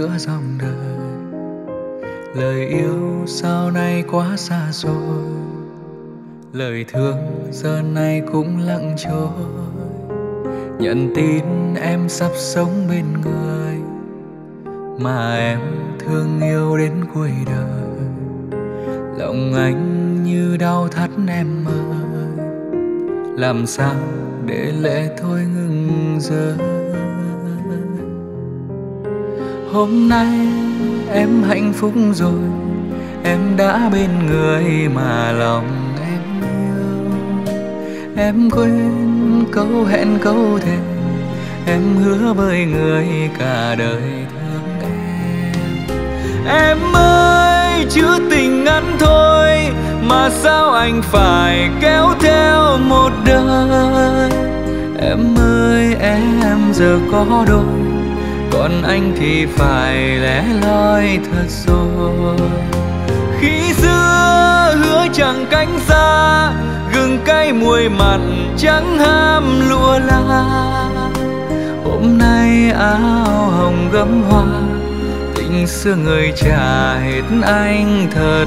giữa dòng đời. Lời yêu sau này quá xa rồi, lời thương giờ này cũng lặng trôi. Nhận tin em sắp sống bên người mà em thương yêu đến cuối đời. Lòng anh như đau thắt em ơi. Làm sao để lệ thôi ngừng rơi? Hôm nay em hạnh phúc rồi, em đã bên người mà lòng em yêu. Em quên câu hẹn câu thề, em hứa với người cả đời thương em. Em ơi, chữ tình ngắn thôi, mà sao anh phải kéo theo một đời? Em ơi, em giờ có đôi còn anh thì phải lẻ loi thật rồi. Khi xưa hứa chẳng cánh xa, gừng cay muối mặn chẳng ham lụa la. Hôm nay áo hồng gấm hoa, tình xưa người trả hết anh thật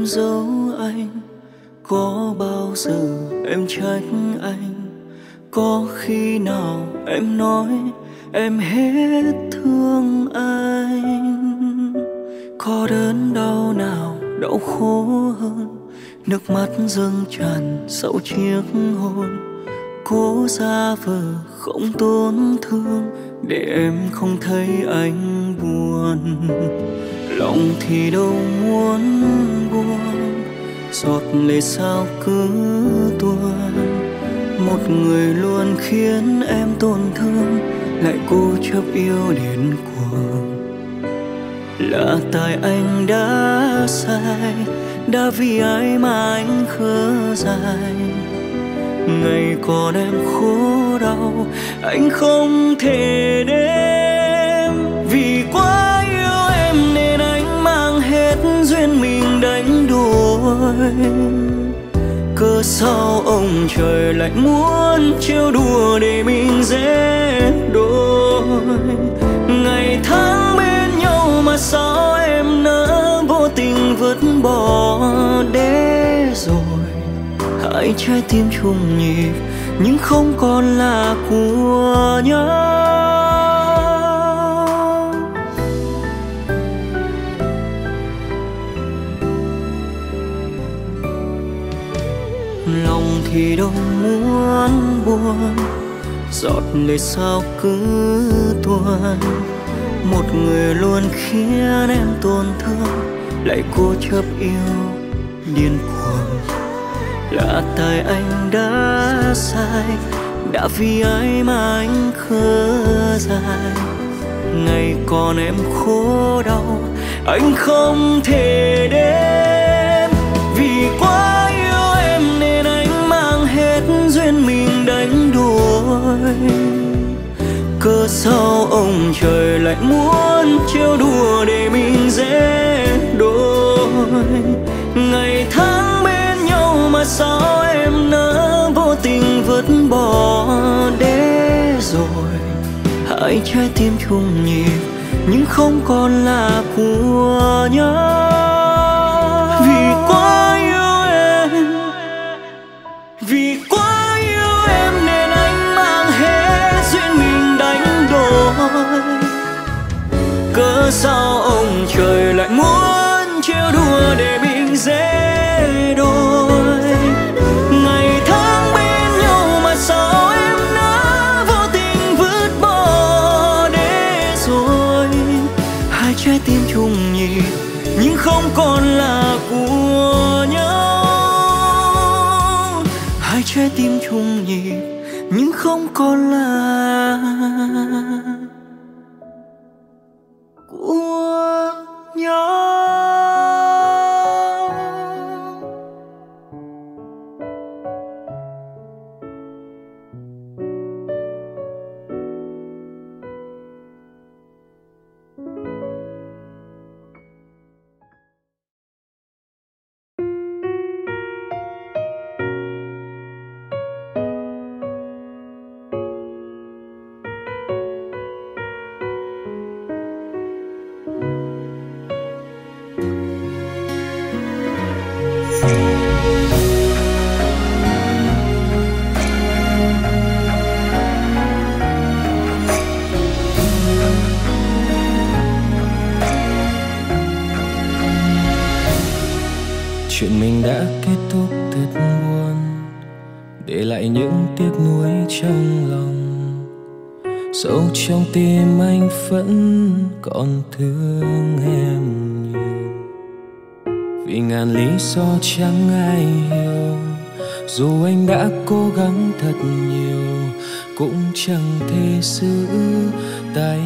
em giấu anh. Có bao giờ em trách anh? Có khi nào em nói em hết thương anh? Có đớn đau nào đau khổ hơn? Nước mắt dâng tràn sau chiếc hôn. Cố ra vờ không tổn thương để em không thấy anh buồn. Lòng thì đâu muốn buông giọt lệ sao cứ tuôn. Một người luôn khiến em tổn thương, lại cố chấp yêu đến cuồng. Là tại anh đã sai, đã vì ai mà anh khờ dài ngày còn em khổ đau, anh không thể đến duyên cớ sao ông trời lại muốn trêu đùa để mình dễ đôi ngày tháng bên nhau mà sao em nỡ vô tình vứt bỏ để rồi? Hai trái tim chung nhịp, nhưng không còn là của nhau. Thì đâu muốn buồn, giọt lệ sao cứ tuôn. Một người luôn khiến em tổn thương, lại cố chấp yêu điên cuồng. Là tại anh đã sai, đã vì ai mà anh khờ dài ngày còn em khổ đau, anh không thể đến vì quá cớ sao ông trời lại muốn trêu đùa để mình dễ đôi? Ngày tháng bên nhau mà sao em nỡ vô tình vứt bỏ để rồi? Hai trái tim chung nhịp, nhưng không còn là của nhau. Cớ sao ông trời lại muốn trêu đùa để mình dễ đôi? Ngày tháng bên nhau mà sao em đã vô tình vứt bỏ để rồi? Hai trái tim chung nhịp nhưng không còn là của nhau. Hai trái tim chung nhịp nhưng không còn là đã kết thúc thật buồn, để lại những tiếc nuối trong lòng. Sâu trong tim anh vẫn còn thương em nhiều. Vì ngàn lý do chẳng ai hiểu, dù anh đã cố gắng thật nhiều, cũng chẳng thể giữ tay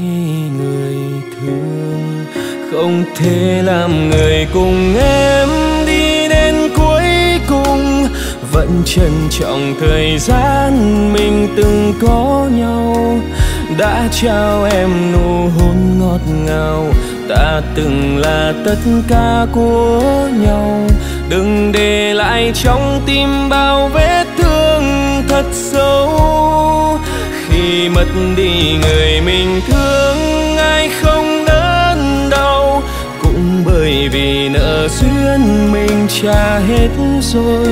người thương. Không thể làm người cùng em. Trân trọng thời gian mình từng có nhau. Đã trao em nụ hôn ngọt ngào, ta từng là tất cả của nhau. Đừng để lại trong tim bao vết thương thật sâu. Khi mất đi người mình thương, ai không đớn đau? Cũng bởi vì nợ duyên mình trả hết rồi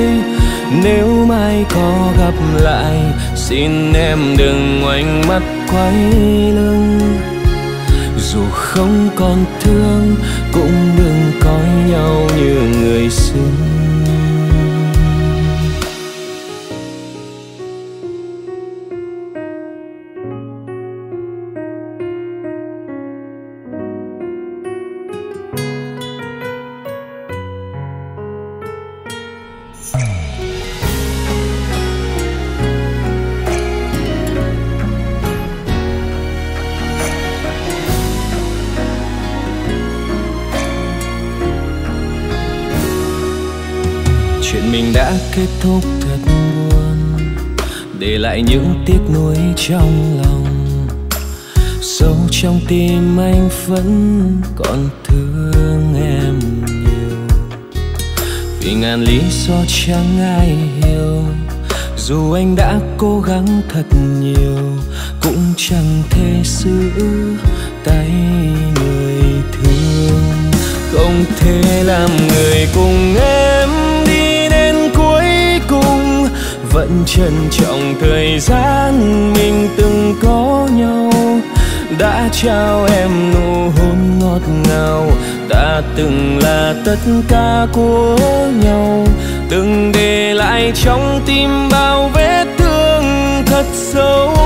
nếu mai có gặp lại, xin em đừng ngoảnh mắt quay lưng. Dù không còn thương, cũng đừng coi nhau như người xưa. Kết thúc thật buồn, để lại những tiếc nuối trong lòng. Sâu trong tim anh vẫn còn thương em nhiều. Vì ngàn lý do chẳng ai hiểu, dù anh đã cố gắng thật nhiều, cũng chẳng thể giữ tay người thương. Không thể làm người cùng em vẫn trân trọng thời gian mình từng có nhau. Đã trao em nụ hôn ngọt ngào ta từng là tất cả của nhau. Từng để lại trong tim bao vết thương thật sâu.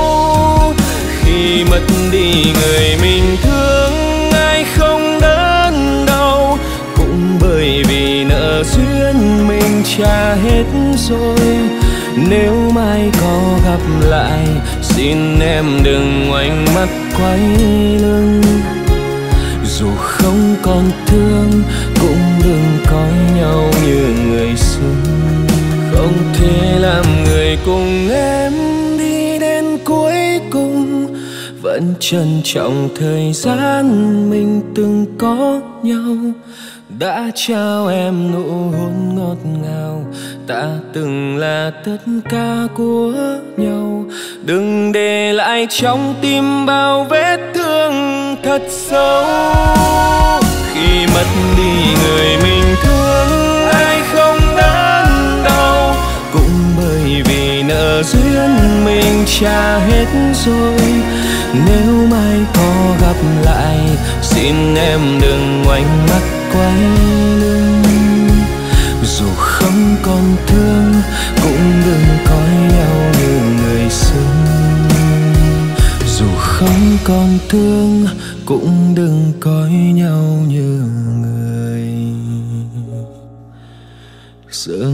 Khi mất đi người mình thương, ai không đớn đau? Cũng bởi vì nợ duyên mình trả hết rồi nếu mai có gặp lại, xin em đừng ngoảnh mắt quay lưng. Dù không còn thương, cũng đừng coi nhau như người xưa không thể làm người cùng em đi đến cuối cùng. Vẫn trân trọng thời gian mình từng có nhau. Đã trao em nụ hôn ngọt ngào ta từng là tất cả của nhau. Đừng để lại trong tim bao vết thương thật sâu. Khi mất đi người mình thương, ai không đớn đau? Cũng bởi vì nợ duyên mình trả hết rồi. Nếu mai có gặp lại, xin em đừng ngoảnh mắt quay lưng không còn thương, cũng đừng coi nhau như người xưa dù không còn thương, cũng đừng coi nhau như người xưa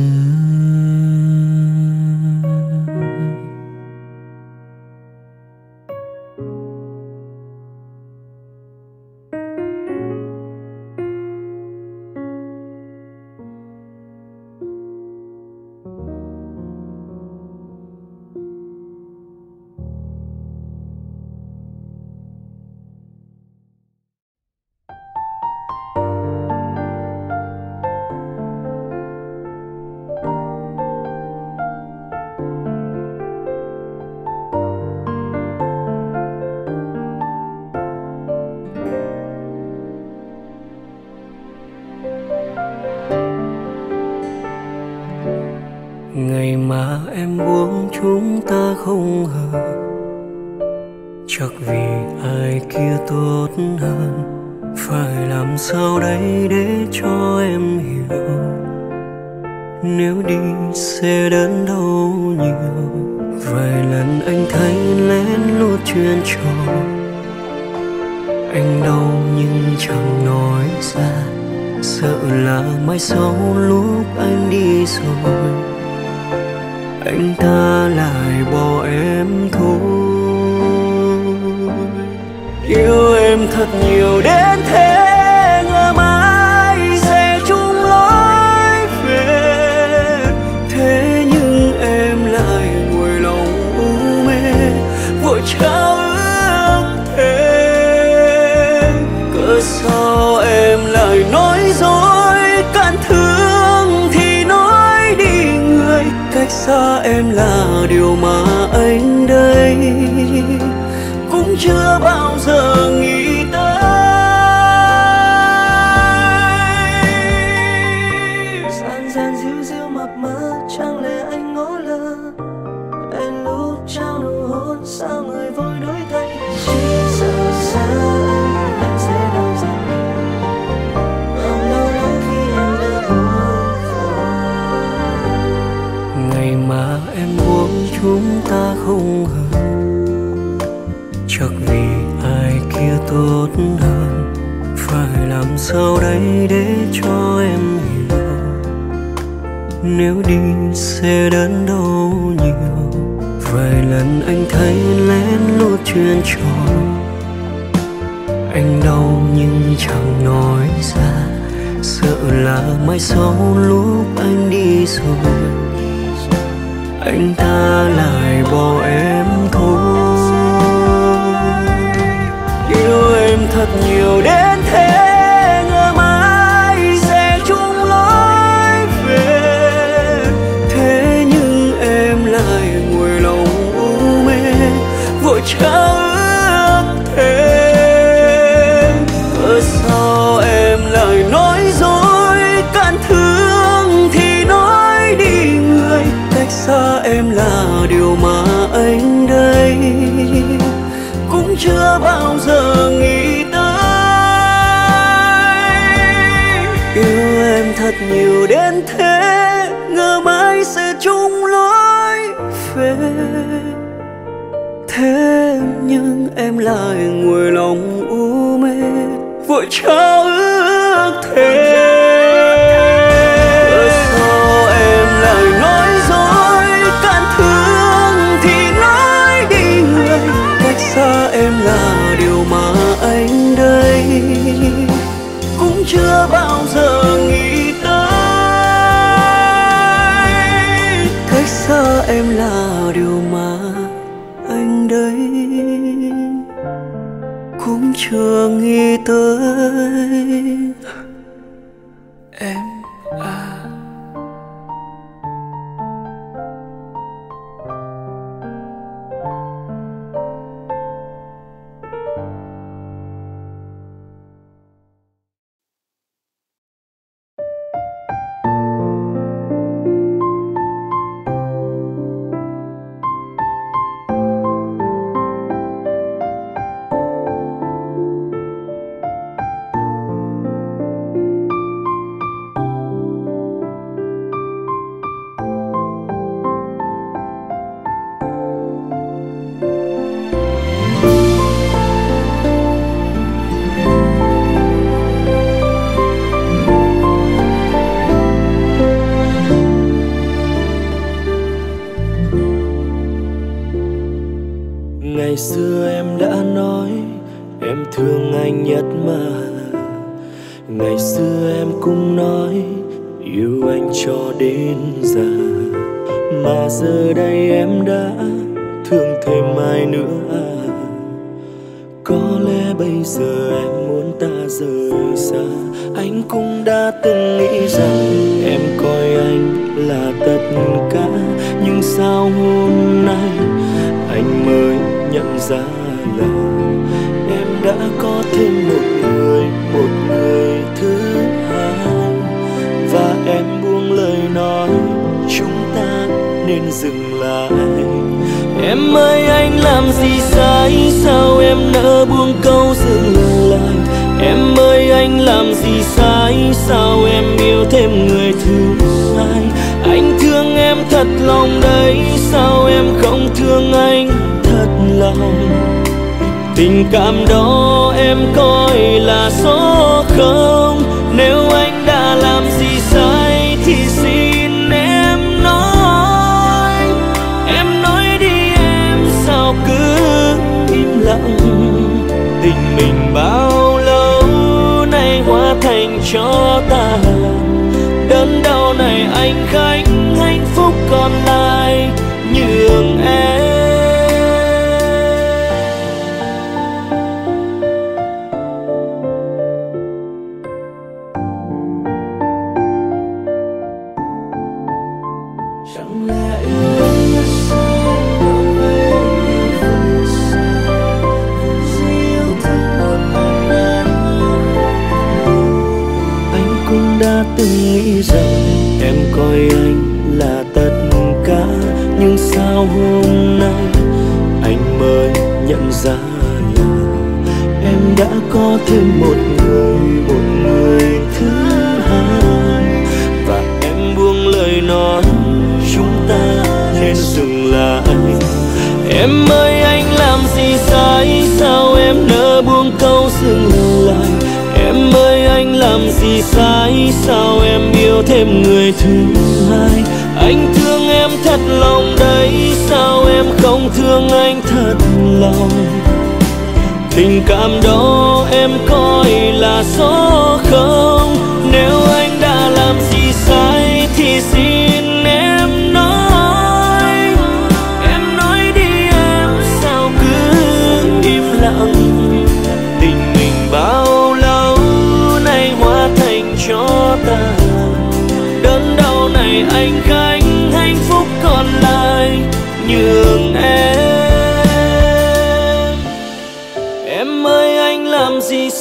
em là điều mà anh đây. Cũng chưa bao giờ nếu đi sẽ đến đâu nhiều. Vài lần anh thấy lén lút chuyện trò. Anh đau nhưng chẳng nói ra. Sợ là mai sau lúc anh đi rồi, anh ta lại bỏ em thôi. Yêu em thật nhiều đến thế. khác thêm cớ sao em lại nói dối, cạn thương thì nói đi người. Cách xa em là điều mà anh đây. Cũng chưa bao giờ nghĩ tới. Yêu em thật nhiều đến thế. lại ngồi lòng u mê vội trao thương em coi là số không. Nếu anh đã làm gì sai thì xin em nói. Em nói đi, em sao cứ im lặng? Tình mình bao lâu nay hóa thành cho ta? Đớn đau này anh gánh, hạnh phúc còn lại. Nhường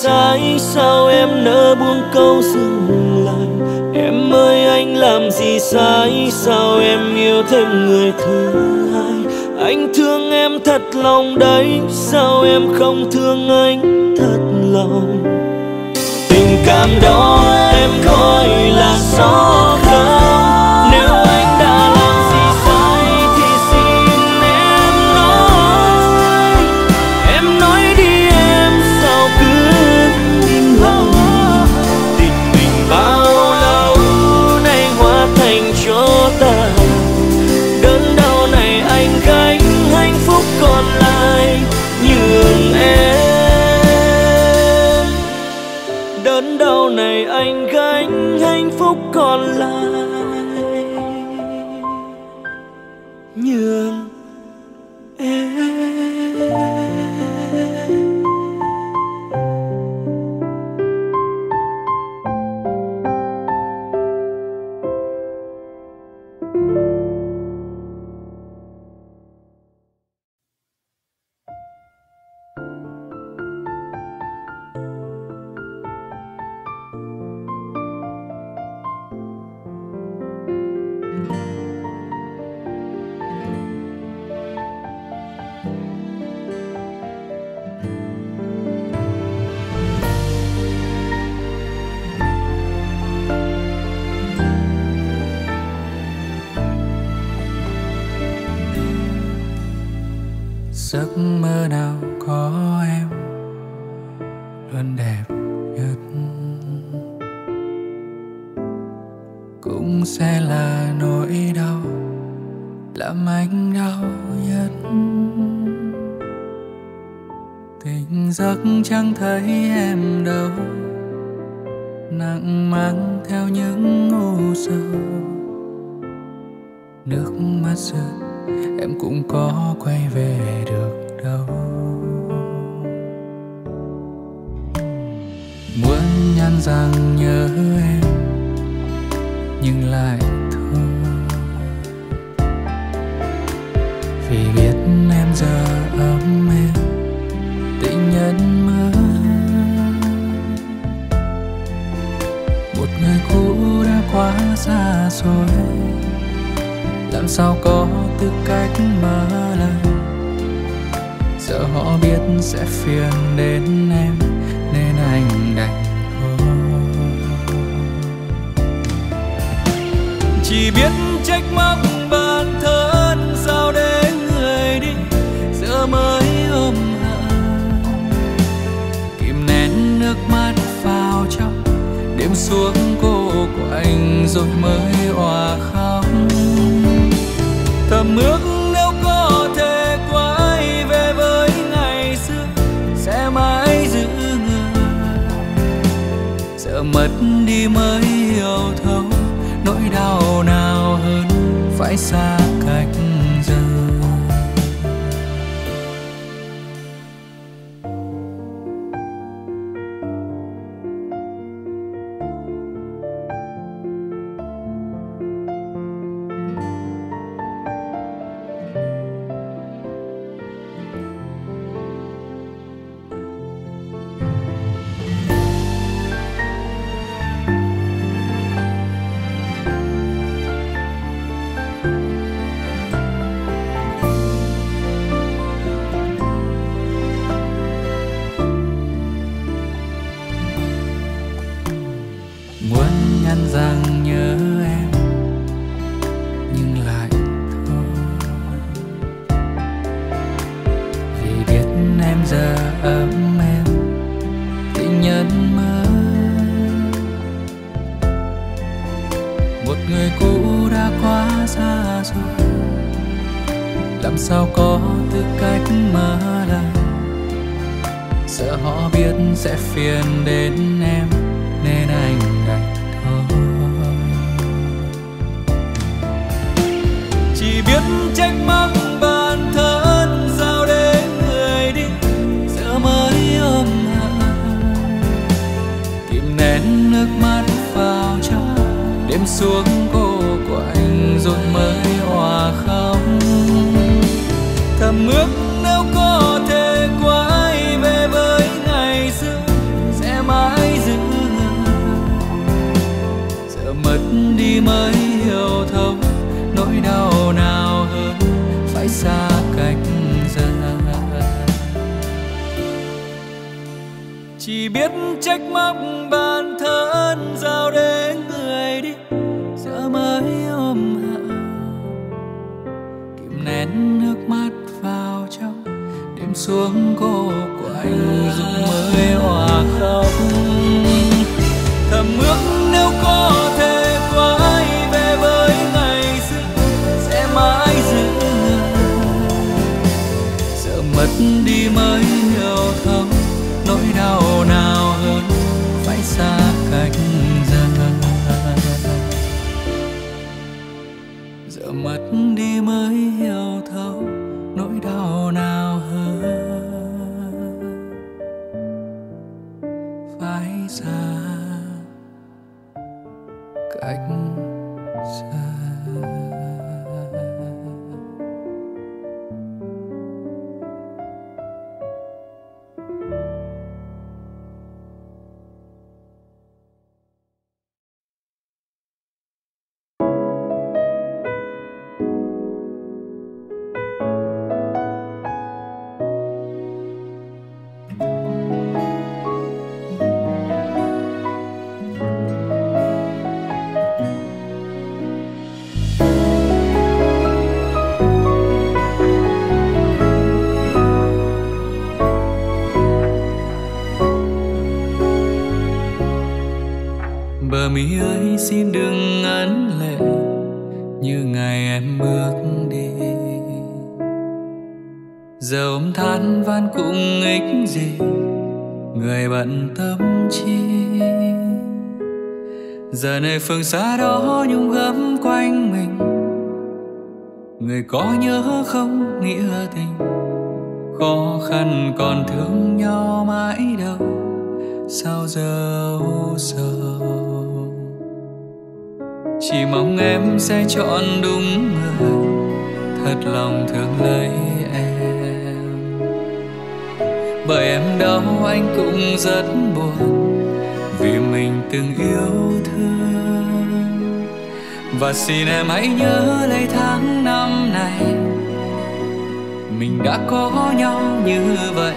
trái sao em nỡ buông câu dừng lại? Em ơi, anh làm gì sai? Sao em yêu thêm người thứ hai? Anh thương em thật lòng đấy, sao em không thương anh thật lòng? Tình cảm đó em coi là gió khơi. sao có tư cách mà lời giờ họ biết sẽ phiền đến em, Nên anh đành thôi. Chỉ biết trách móc bản thân Sao để người đi, Giờ mới ôm hận Kìm nén nước mắt vào trong, Đêm xuống cô của anh Rồi mới hòa khóc dòng nước nếu có thể quay về với ngày xưa, sẽ mãi giữ người. Sợ mất đi mới hiểu thấu nỗi đau nào hơn, phải xa cách. nén nước mắt vào trong. Đêm xuống cô của anh dũng mới hòa khóc. phương xa đó nhung gấm quanh mình. Người có nhớ không nghĩa tình? Khó khăn còn thương nhau mãi đâu. Sao giờ giờ chỉ mong em sẽ chọn đúng người. Thật lòng thương lấy em. Bởi em đau anh cũng rất buồn từng yêu thương. Và xin em hãy nhớ lấy tháng năm này. Mình đã có nhau như vậy.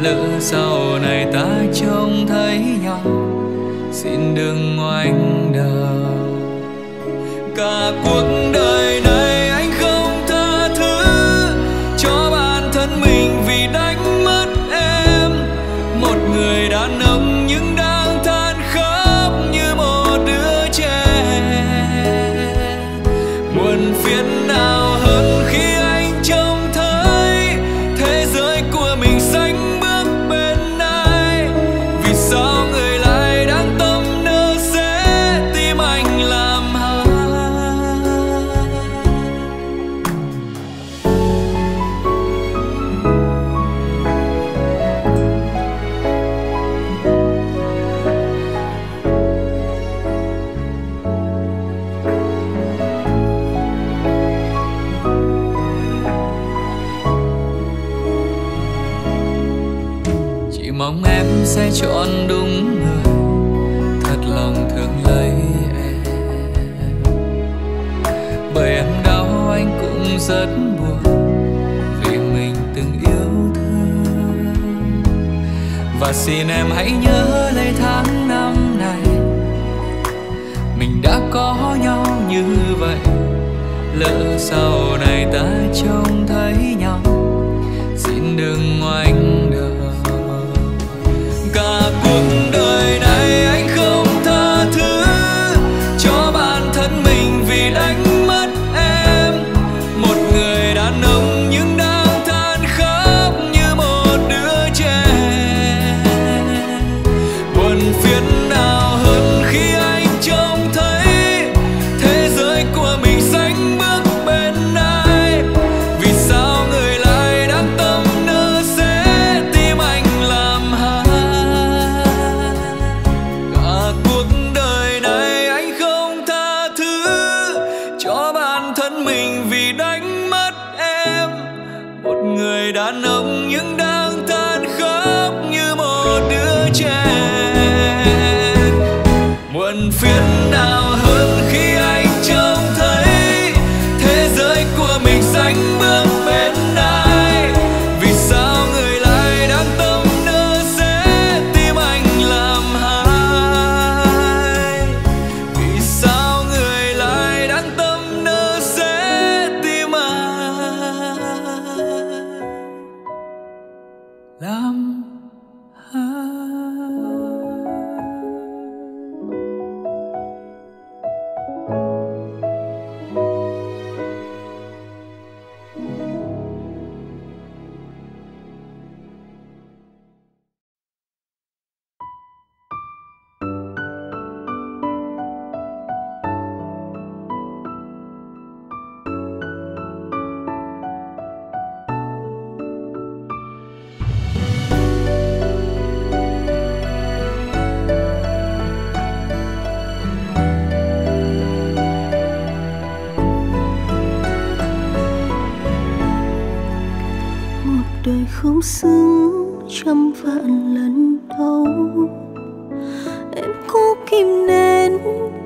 Lỡ sau này ta trông thấy nhau, xin đừng ngoảnh đầu. Cả cuộc đời này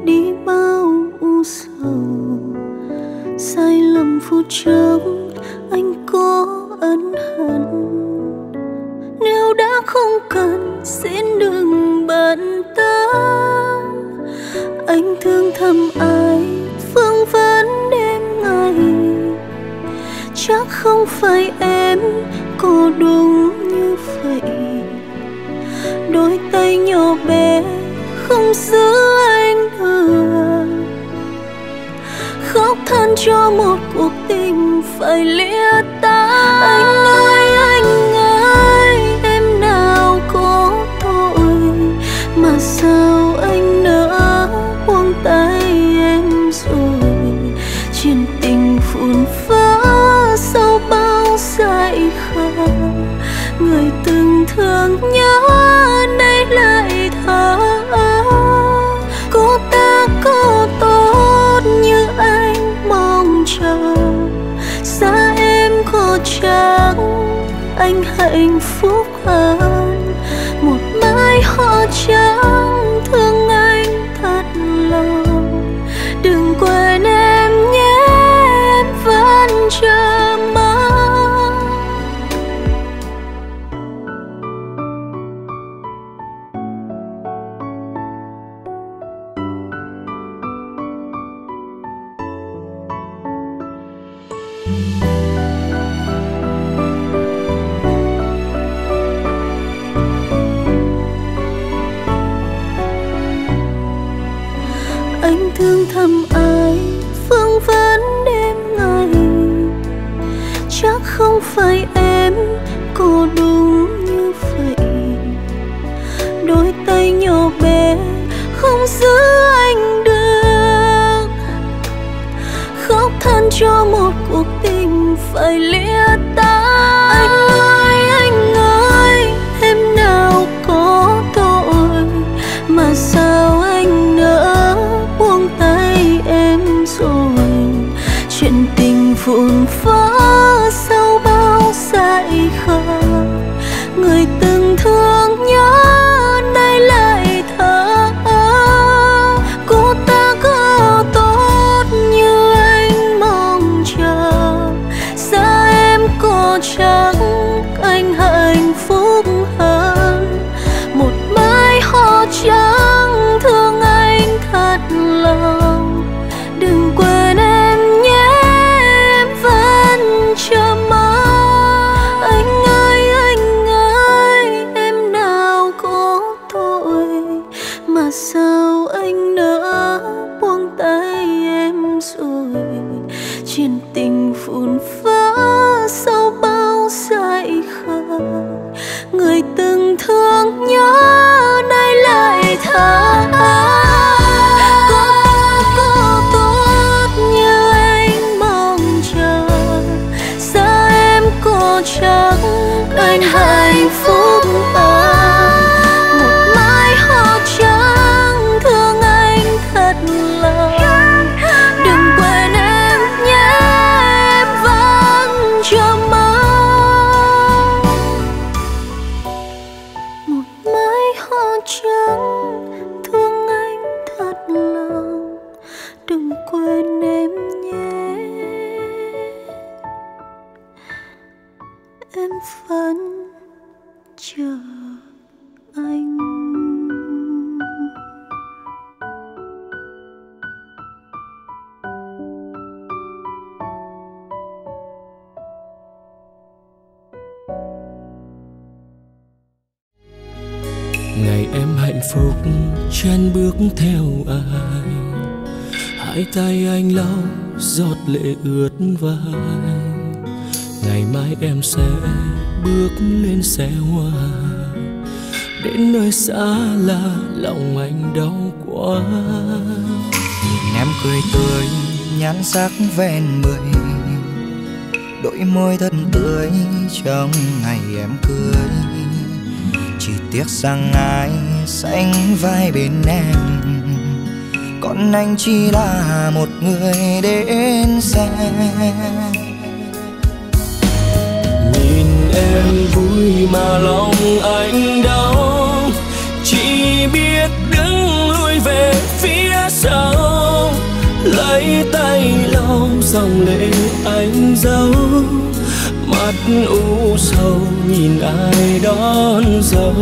đi bao u sầu. Sai lầm phút chốc anh lau giọt lệ ướt vai. Ngày mai em sẽ bước lên xe hoa. Đến nơi xa là lòng anh đau quá. Nhìn em cười tươi nhãn sắc ven mười. Đôi môi thật tươi trong ngày em cười. Chỉ tiếc rằng ai sánh vai bên em. Còn anh chỉ là một người đến xa. Nhìn em vui mà lòng anh đau chỉ biết đứng lui về phía sau. Lấy tay lau dòng lệ anh giấu mắt u sầu nhìn ai đón dâu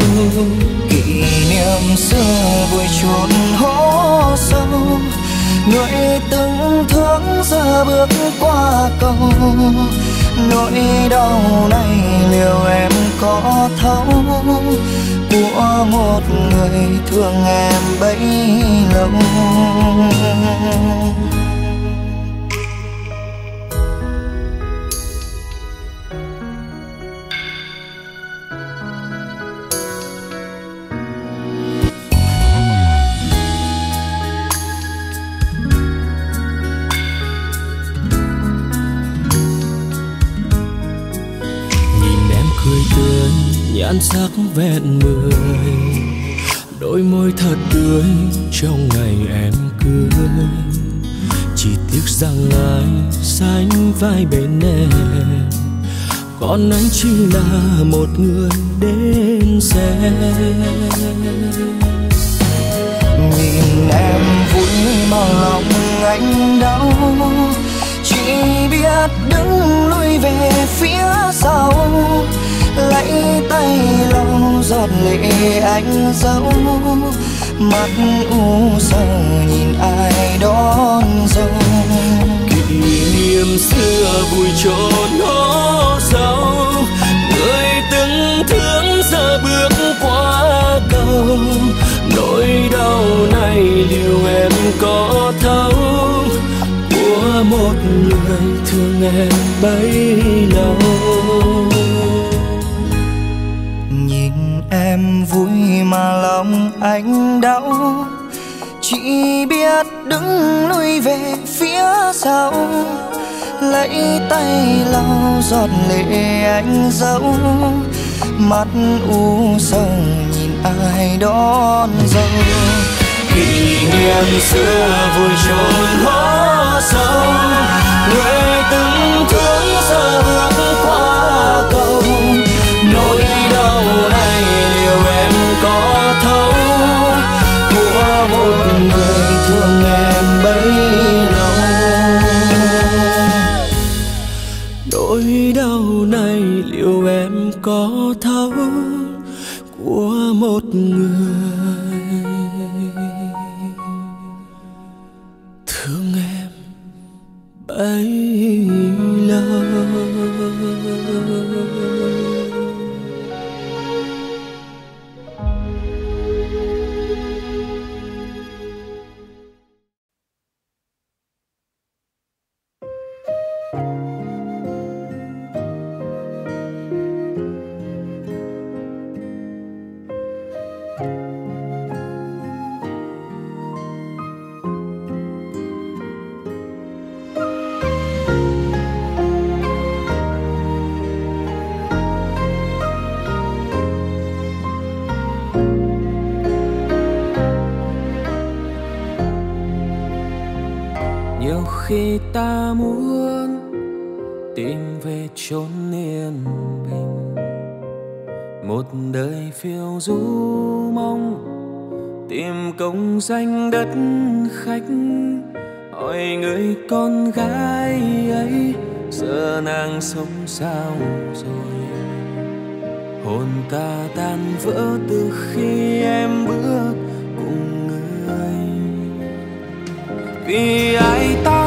kỷ niệm xưa vui chốn hố sâu nỗi từng thương giờ bước qua cầu. Nỗi đau này liệu em có thấu? Của một người thương em bấy lâu. Nhan sắc vẹn mười đôi môi thật tươi trong ngày em cưới. Chỉ tiếc rằng ai sánh vai bên em, còn anh chỉ là một người đến xem. Nhìn em vui mà lòng anh đau, chỉ biết đứng lui về phía sau lấy tay lau giọt lệ anh dấu. Mắt u sầu nhìn ai đón dâu. Kỷ niệm xưa vui trốn hố sâu người từng thương giờ bước qua cầu. Nỗi đau này liệu em có thấu? Của một người thương em bấy lâu. Em vui mà lòng anh đau. Chỉ biết đứng lui về phía sau lấy tay lau giọt lệ anh giấu, mắt u sầu nhìn ai đón dâu. Kỷ niệm xưa vui trốn hố sâu người từng một người thương em bấy lâu nỗi đau này liệu em có thấu của một người? Thương em bấy sống sao rồi? Hồn ta tan vỡ từ khi em bước cùng người. Vì ai ta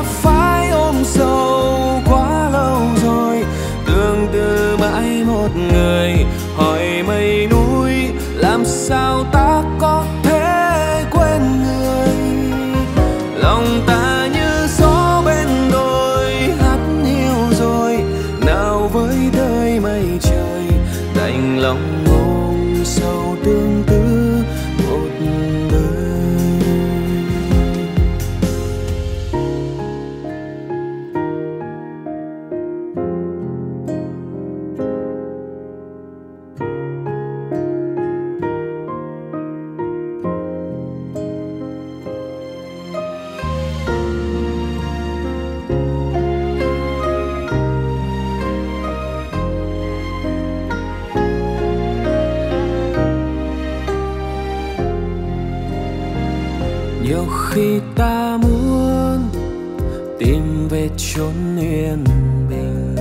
chốn yên bình.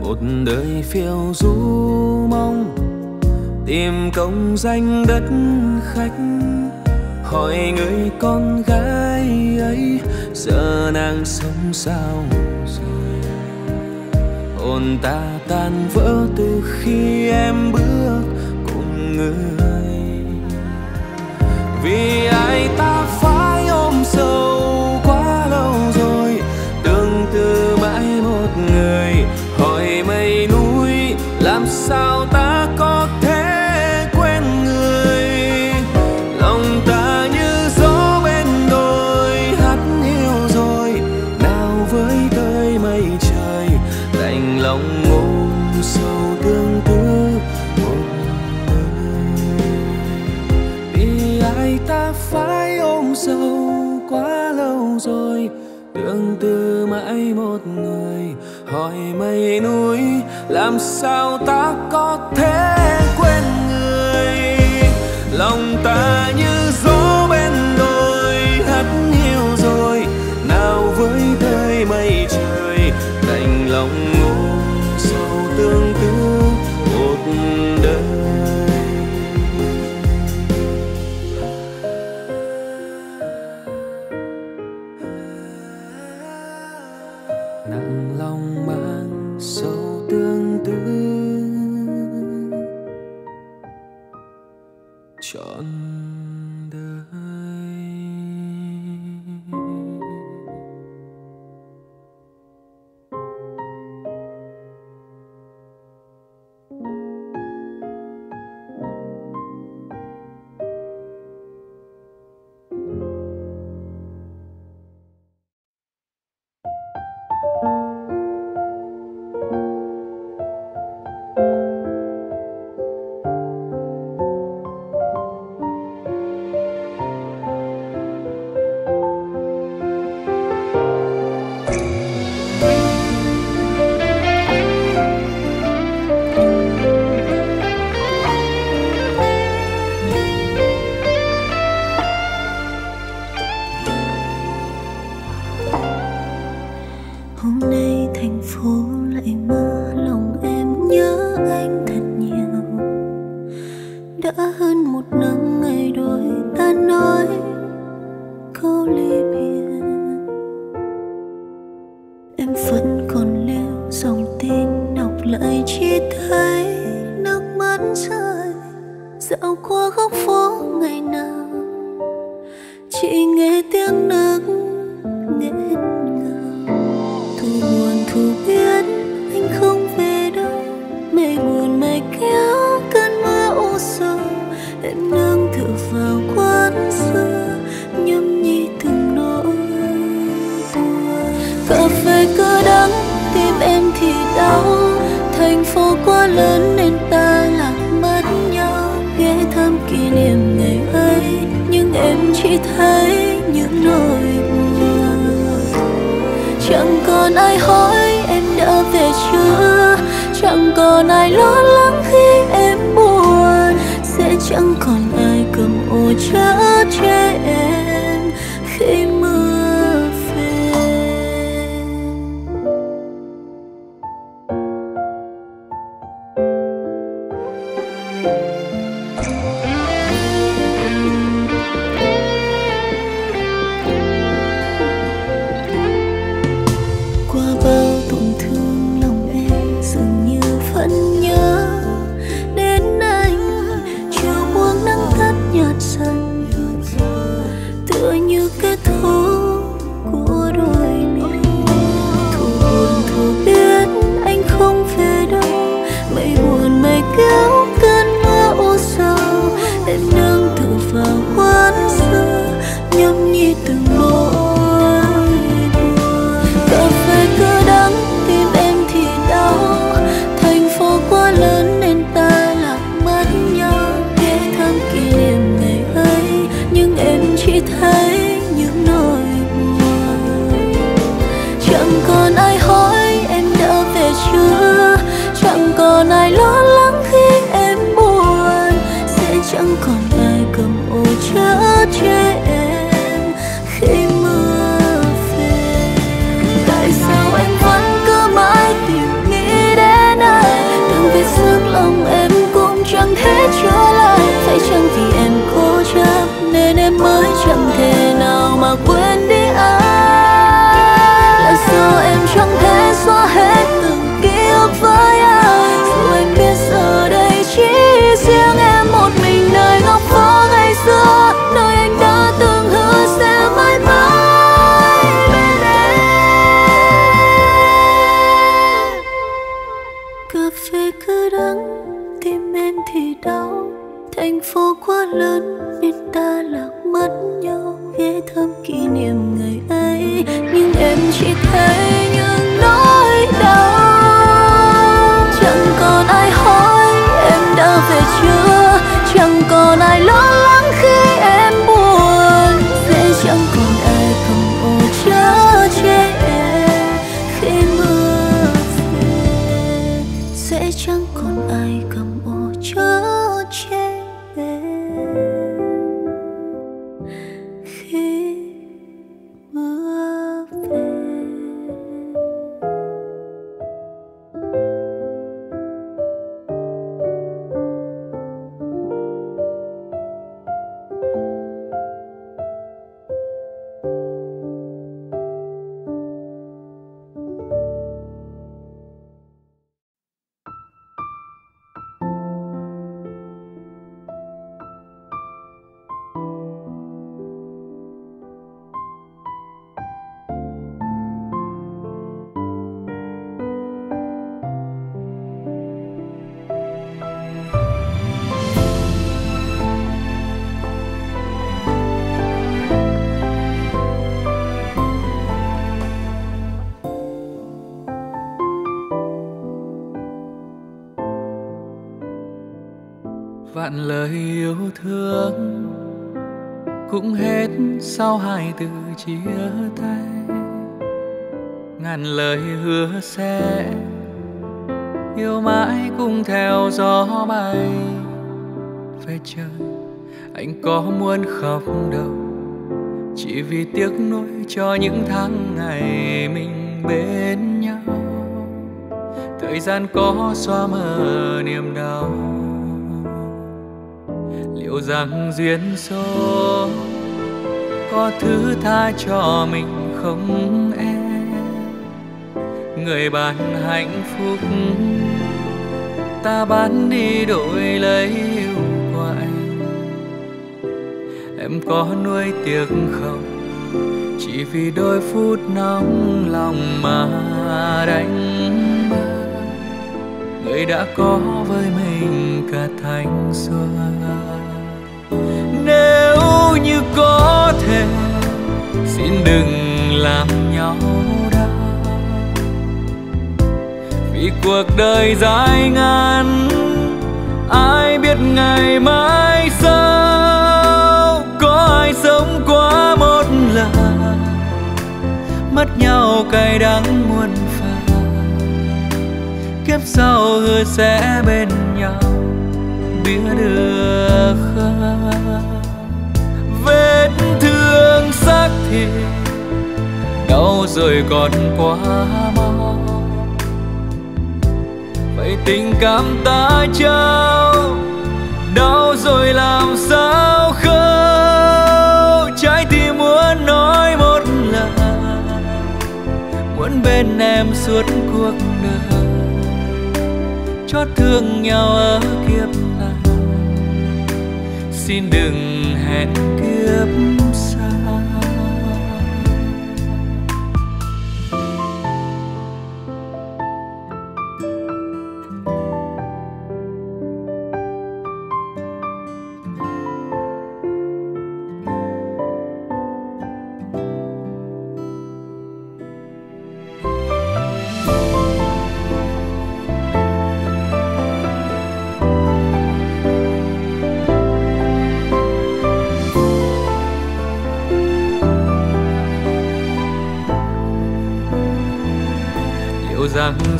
Một đời phiêu du mong, tìm công danh đất khách. Hỏi người con gái ấy, giờ nàng sống sao rồi? Hồn ta tan vỡ từ khi em bước cùng người. Vì ai ta phải ôm sâu I chia tay. Ngàn lời hứa sẽ yêu mãi cùng theo gió bay. Về trời anh có muốn khóc đâu. Chỉ vì tiếc nuối cho những tháng ngày mình bên nhau. Thời gian có xóa mờ niềm đau. Liệu rằng duyên số có thứ tha cho mình không em? Người bạn hạnh phúc, ta bán đi đổi lấy yêu của anh em có nuôi tiếc không? Chỉ vì đôi phút nóng lòng mà đánh mất người đã có với mình cả thanh xuân. Nếu như có thể, xin đừng làm nhau đau. Vì cuộc đời dài ngàn, ai biết ngày mai sau? Có ai sống quá một lần? Mất nhau cay đắng muôn phần. Kiếp sau hứa sẽ bên nhau, biết được không? Đau rồi còn quá mau. Vậy tình cảm ta trao, đau rồi làm sao khâu trái tim muốn nói một lần muốn bên em suốt cuộc đời. Chót thương nhau ở kiếp này. Xin đừng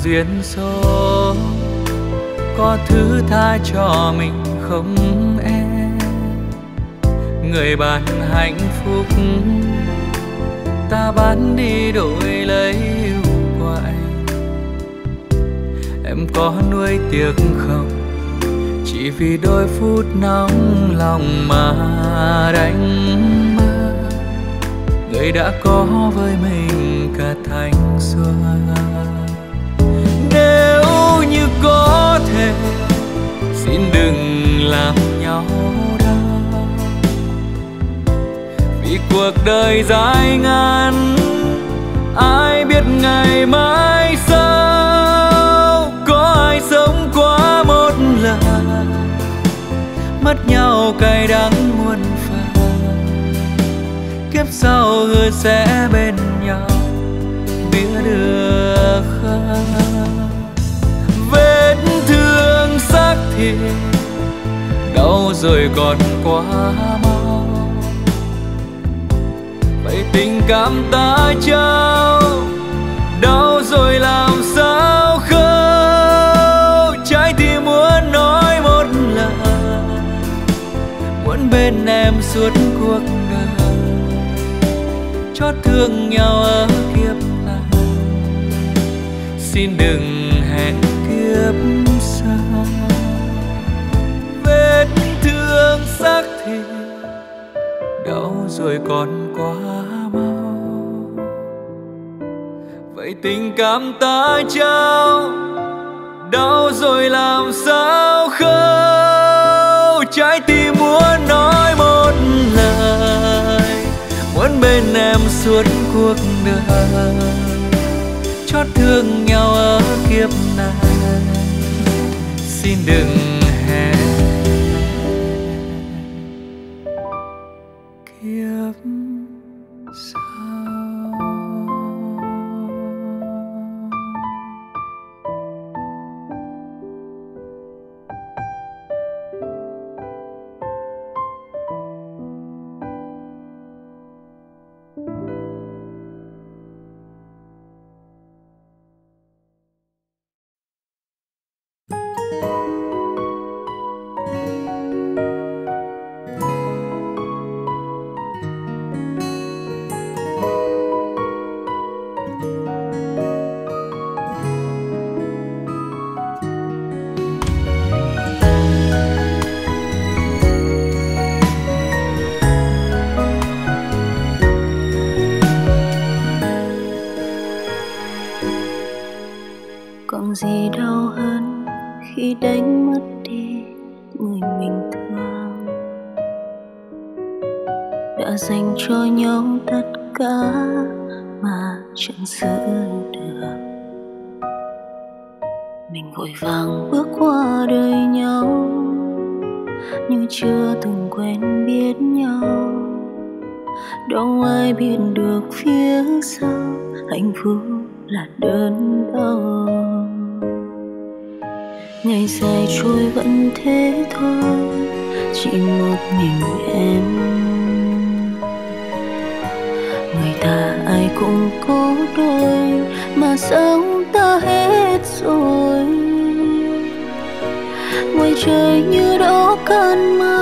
duyên số. Có thứ tha cho mình không em? Người bạn hạnh phúc, ta bán đi đổi lấy yêu của anh em có nuôi tiếc không? Chỉ vì đôi phút nóng lòng mà đánh mất. Người đã có với mình cả thanh xuân. Thế xin đừng làm nhau đau. Vì cuộc đời dài ngàn, ai biết ngày mai sau có ai sống qua một lần. Mất nhau cay đắng muôn phần. Kiếp sau hứa sẽ bên nhau, biết được không? Xác đau rồi còn quá mau. Vậy tình cảm ta trao đau rồi làm sao khâu? Trái tim muốn nói một lần muốn bên em suốt cuộc đời. Chót thương nhau ở kiếp này, xin đừng hẹn kiếp rồi còn quá mau. Vậy tình cảm ta trao, đau rồi làm sao khâu? Trái tim muốn nói một lời, muốn bên em suốt cuộc đời. Chót thương nhau ở kiếp này. Xin đừng trời như đổ cơn mưa.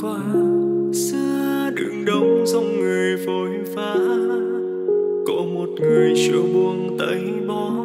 qua giữa đường đông dòng người vội vã, có một người chưa buông tay bỏ.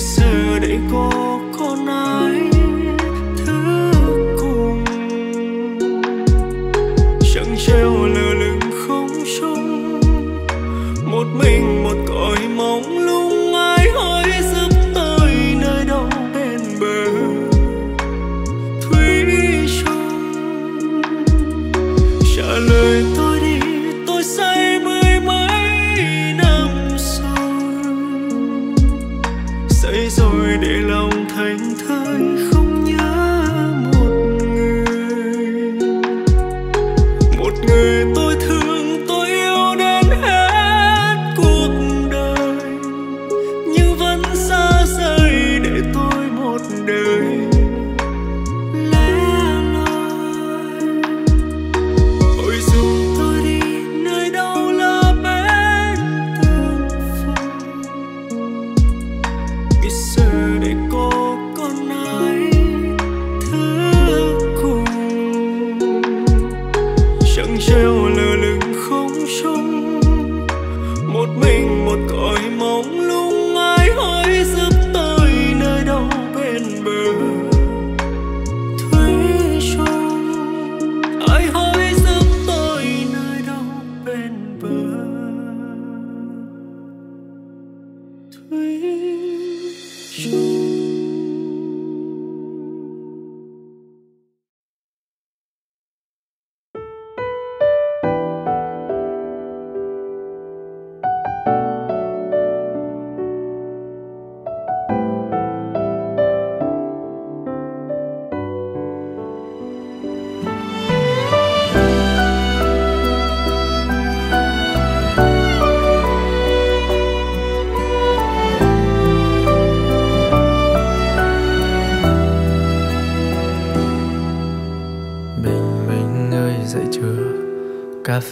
listen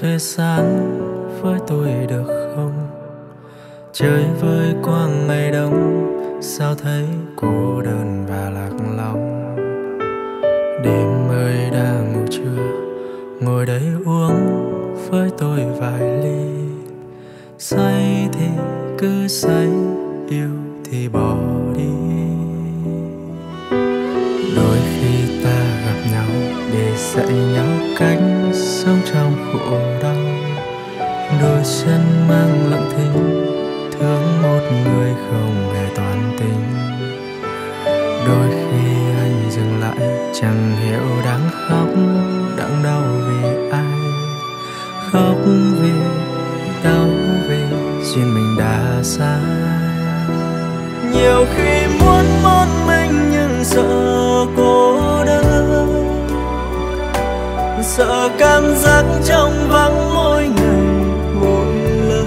飞散 khóc về, đau về, duyên mình đã xa. Nhiều khi muốn một mình nhưng sợ cô đơn. Sợ cảm giác trong vắng mỗi ngày, mỗi lớn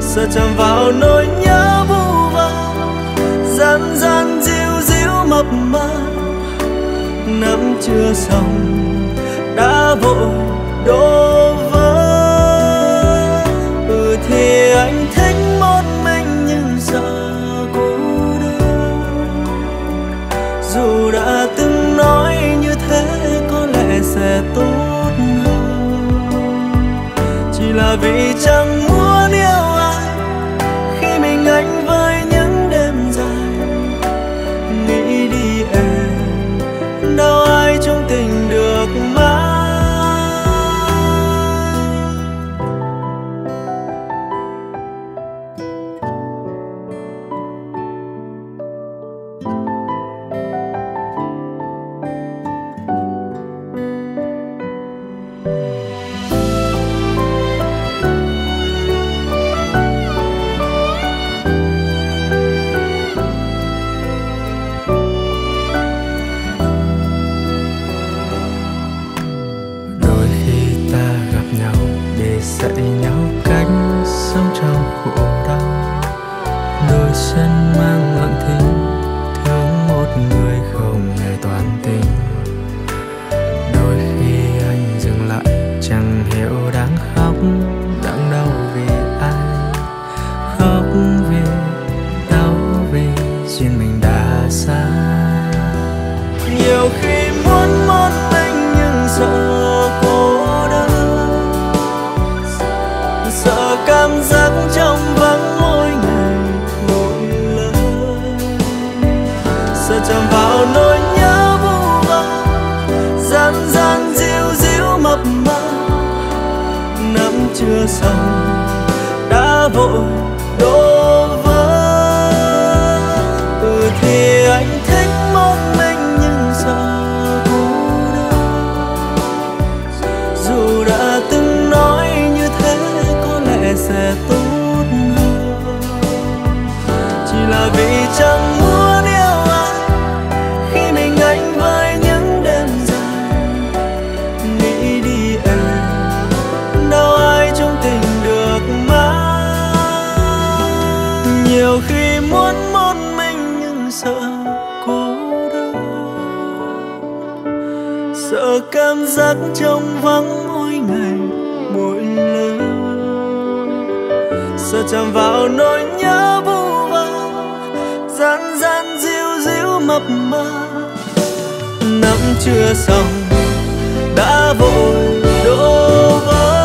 sợ chạm vào nỗi nhớ vu vơ gian gian diu diu mập mờ năm chưa xong, đã vội đổ vỡ. Ừ thì anh thích một mình nhưng giờ cô đơn. Dù đã từng nói như thế có lẽ sẽ tốt hơn. Chỉ là vì sợ cảm giác trong vắng mỗi ngày, mỗi lần. Sợ chạm vào nỗi nhớ vu vơ gian gian diu diu mập mờ. Năm chưa xong, đã vội đổ vỡ.